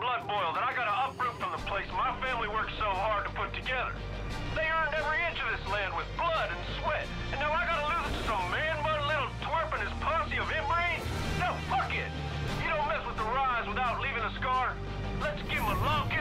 blood boil and I gotta uproot from the place my family worked so hard to put together. They earned every inch of this land with blood and sweat, and now I gotta lose it to some man-mud little twerp and his posse of inbreeds? No, fuck it! You don't mess with the Ryes without leaving a scar. Let's give him a look.